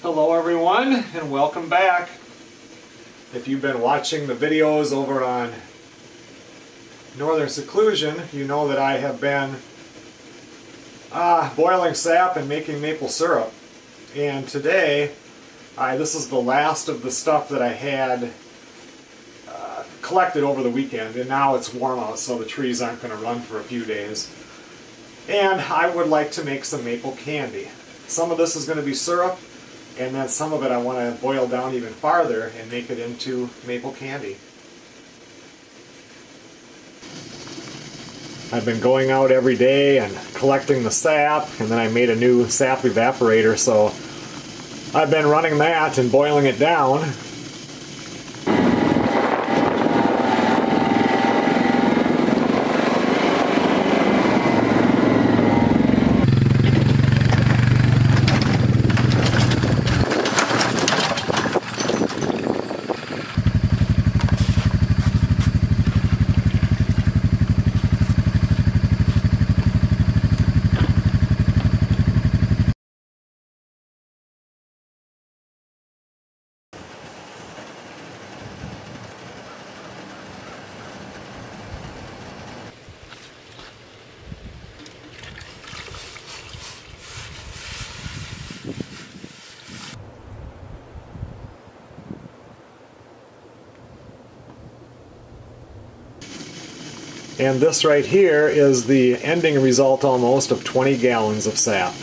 Hello everyone and welcome back. If you've been watching the videos over on Northern Seclusion, you know that I have been uh, boiling sap and making maple syrup. And today, I, this is the last of the stuff that I had uh, collected over the weekend. And now it's warm out so the trees aren't going to run for a few days. And I would like to make some maple candy. Some of this is going to be syrup, and then some of it I want to boil down even farther and make it into maple candy. I've been going out every day and collecting the sap, and then I made a new sap evaporator, so I've been running that and boiling it down And this right here is the ending result almost of 20 gallons of sap.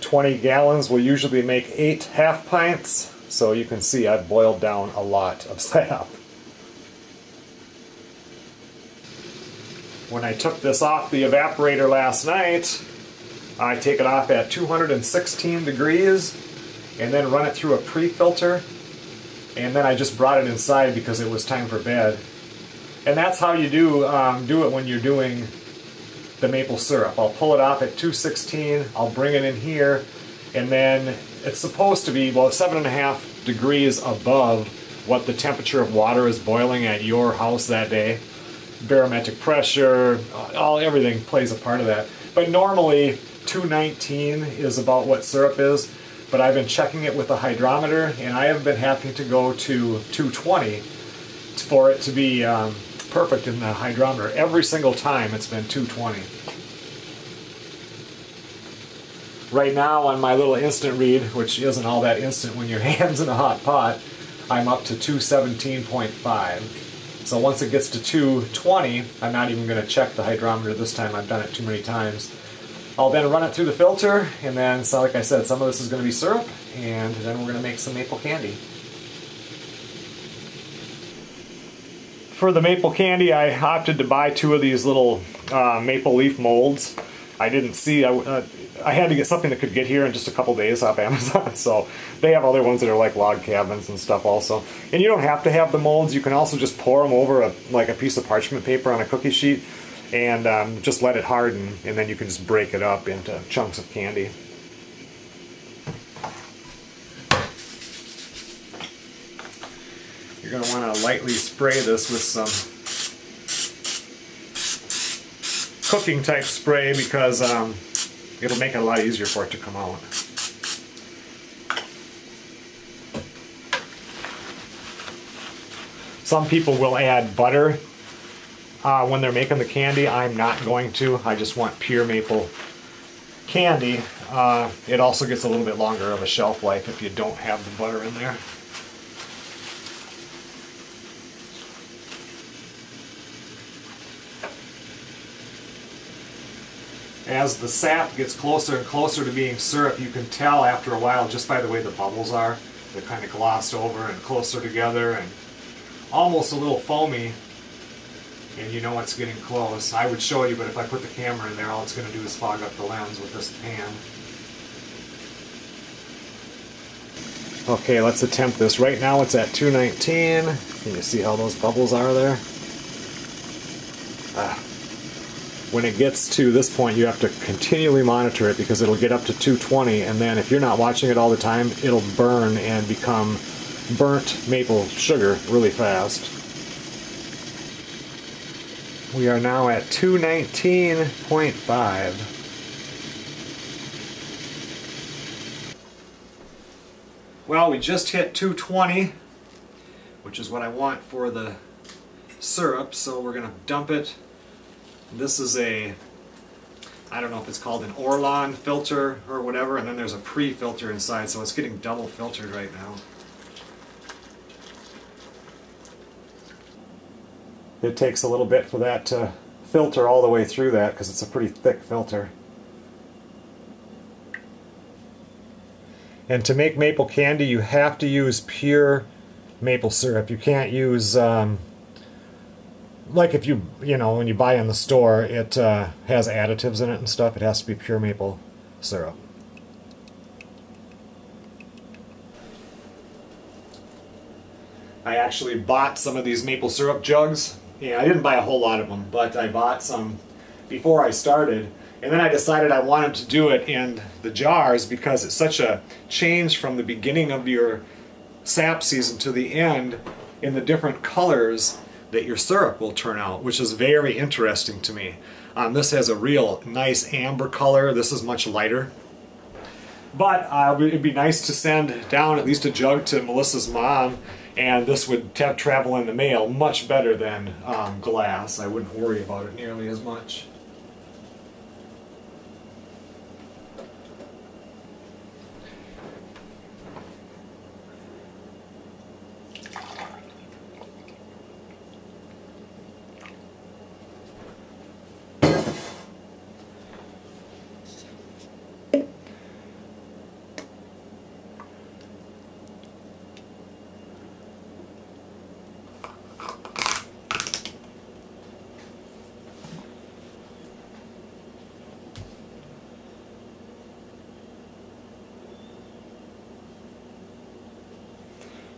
Twenty gallons will usually make eight half pints, so you can see I've boiled down a lot of sap. When I took this off the evaporator last night, I take it off at 216 degrees and then run it through a pre-filter and then I just brought it inside because it was time for bed. And that's how you do um, do it when you're doing the maple syrup. I'll pull it off at 216, I'll bring it in here, and then it's supposed to be, well, seven and a half degrees above what the temperature of water is boiling at your house that day. Barometric pressure, all everything plays a part of that. But normally 219 is about what syrup is but I've been checking it with a hydrometer and I have been having to go to 220 for it to be um, perfect in the hydrometer. Every single time it's been 220. Right now on my little instant read, which isn't all that instant when your hand's in a hot pot, I'm up to 217.5. So once it gets to 220, I'm not even going to check the hydrometer this time. I've done it too many times. I'll then run it through the filter, and then, so like I said, some of this is going to be syrup, and then we're going to make some maple candy. For the maple candy, I opted to buy two of these little uh, maple leaf molds. I didn't see, I, uh, I had to get something that could get here in just a couple days off Amazon, so they have other ones that are like log cabins and stuff also. And you don't have to have the molds, you can also just pour them over a, like a piece of parchment paper on a cookie sheet and um, just let it harden and then you can just break it up into chunks of candy. You're going to want to lightly spray this with some cooking type spray because um, it'll make it a lot easier for it to come out. Some people will add butter uh, when they're making the candy. I'm not going to. I just want pure maple candy. Uh, it also gets a little bit longer of a shelf life if you don't have the butter in there. As the sap gets closer and closer to being syrup, you can tell after a while just by the way the bubbles are. They're kind of glossed over and closer together and almost a little foamy and you know it's getting close. I would show you, but if I put the camera in there, all it's going to do is fog up the lens with this pan. Okay, let's attempt this. Right now it's at 219. Can you see how those bubbles are there? Ah. When it gets to this point, you have to continually monitor it because it'll get up to 220, and then if you're not watching it all the time, it'll burn and become burnt maple sugar really fast. We are now at 219.5. Well, we just hit 220, which is what I want for the syrup, so we're going to dump it. This is a, I don't know if it's called an Orlon filter or whatever, and then there's a pre-filter inside, so it's getting double filtered right now. It takes a little bit for that to filter all the way through that because it's a pretty thick filter. And to make maple candy, you have to use pure maple syrup. You can't use, um, like if you, you know, when you buy in the store, it uh, has additives in it and stuff. It has to be pure maple syrup. I actually bought some of these maple syrup jugs. Yeah, I didn't buy a whole lot of them, but I bought some before I started and then I decided I wanted to do it in the jars because it's such a change from the beginning of your sap season to the end in the different colors that your syrup will turn out, which is very interesting to me. Um, this has a real nice amber color. This is much lighter. But uh, it'd be nice to send down at least a jug to Melissa's mom and this would travel in the mail much better than um, glass. I wouldn't worry about it nearly as much.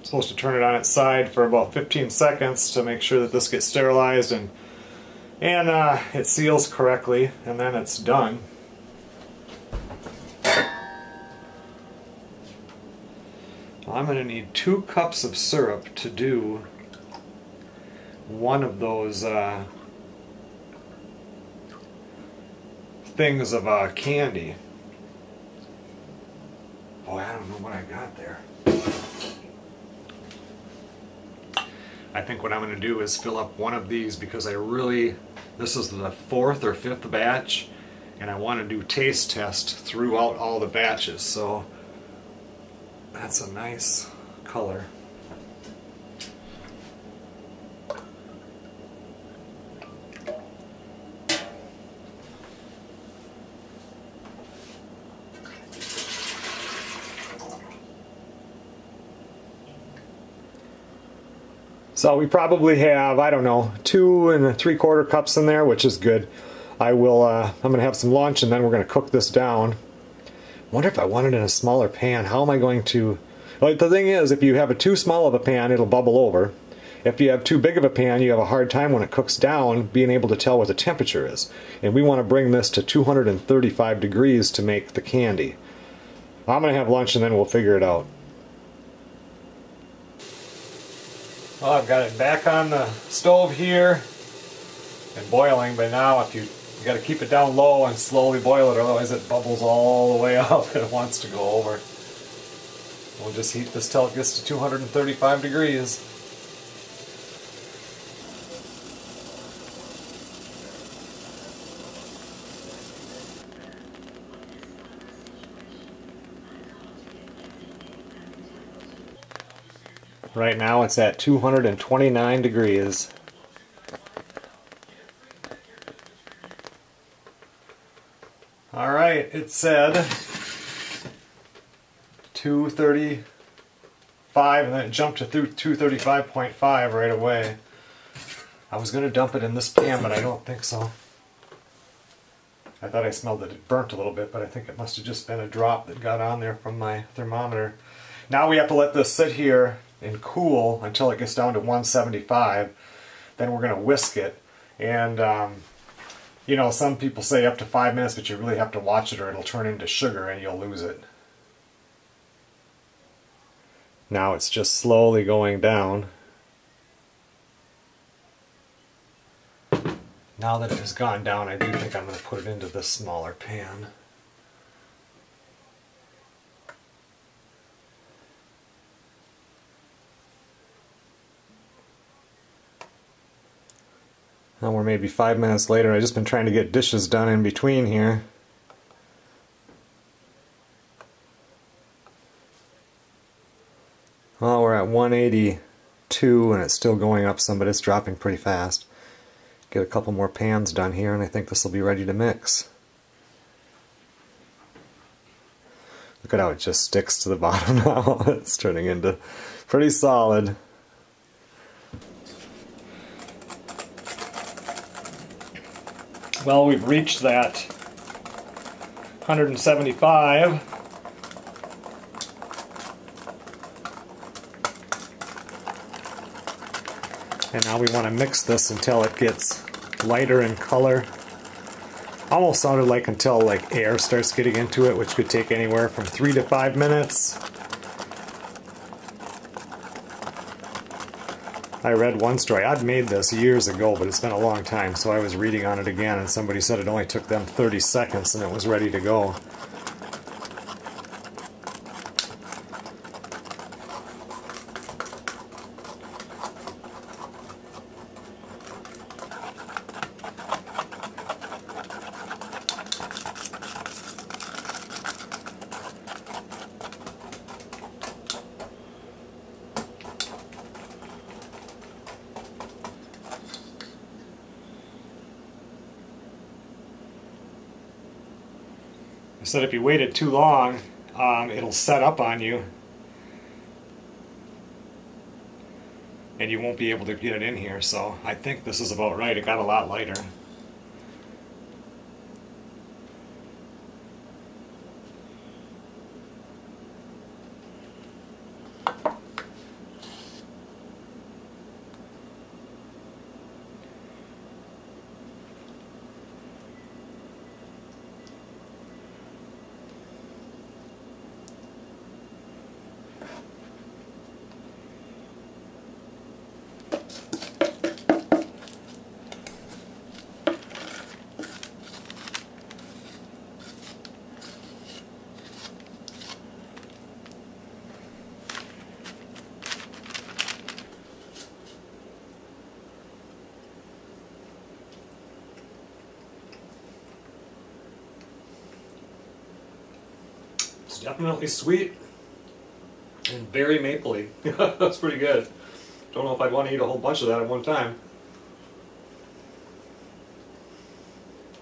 Supposed to turn it on its side for about 15 seconds to make sure that this gets sterilized and and uh, it seals correctly and then it's done. I'm going to need two cups of syrup to do one of those uh, things of uh, candy. Boy, I don't know what I got there. I think what I'm going to do is fill up one of these because I really, this is the fourth or fifth batch and I want to do taste test throughout all the batches so that's a nice color. So we probably have, I don't know, two and three quarter cups in there, which is good. I will, uh, I'm going to have some lunch and then we're going to cook this down. wonder if I want it in a smaller pan. How am I going to... Like, the thing is, if you have a too small of a pan, it'll bubble over. If you have too big of a pan, you have a hard time when it cooks down being able to tell what the temperature is. And we want to bring this to 235 degrees to make the candy. I'm going to have lunch and then we'll figure it out. Well, I've got it back on the stove here and boiling, but now if you, you got to keep it down low and slowly boil it, otherwise it bubbles all the way up and it wants to go over. We'll just heat this till it gets to 235 degrees. Right now it's at 229 degrees. Alright, it said 235 and then it jumped to 235.5 right away. I was going to dump it in this pan, but I don't think so. I thought I smelled that it burnt a little bit, but I think it must have just been a drop that got on there from my thermometer. Now we have to let this sit here and cool until it gets down to 175. Then we're going to whisk it. And, um, you know, some people say up to five minutes, but you really have to watch it or it'll turn into sugar and you'll lose it. Now it's just slowly going down. Now that it has gone down, I do think I'm going to put it into this smaller pan. Now we're maybe five minutes later. I've just been trying to get dishes done in between here. Well, we're at 182 and it's still going up some, but it's dropping pretty fast. Get a couple more pans done here and I think this will be ready to mix. Look at how it just sticks to the bottom now. it's turning into pretty solid. Well, we've reached that 175. And now we want to mix this until it gets lighter in color. Almost sounded like until like air starts getting into it, which could take anywhere from three to five minutes. I read one story. I'd made this years ago, but it's been a long time, so I was reading on it again, and somebody said it only took them 30 seconds and it was ready to go. Said if you wait it too long, um, it'll set up on you and you won't be able to get it in here. So I think this is about right. It got a lot lighter. Definitely sweet and very mapley. That's pretty good. Don't know if I'd want to eat a whole bunch of that at one time.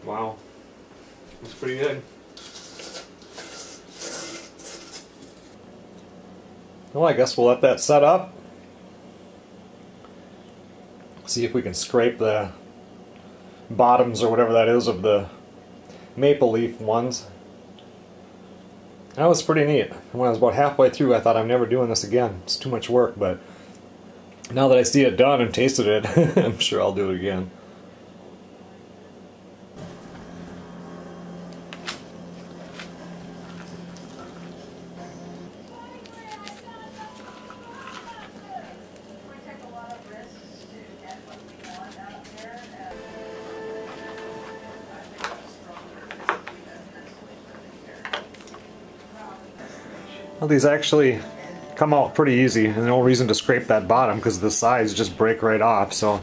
Wow. That's pretty good. Well, I guess we'll let that set up. See if we can scrape the bottoms or whatever that is of the maple leaf ones. That was pretty neat. When I was about halfway through, I thought I'm never doing this again. It's too much work, but now that I see it done and tasted it, I'm sure I'll do it again. Well, these actually come out pretty easy and no reason to scrape that bottom because the sides just break right off so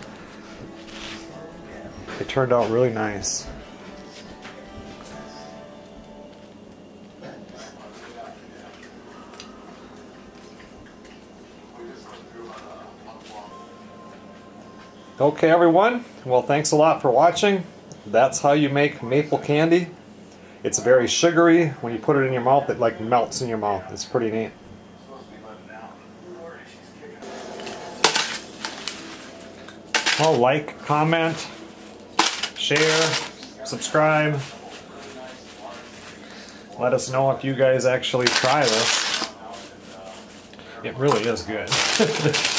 it turned out really nice. Okay everyone, well thanks a lot for watching. That's how you make maple candy. It's very sugary. When you put it in your mouth, it like melts in your mouth. It's pretty neat. Well, like, comment, share, subscribe. Let us know if you guys actually try this. It really is good.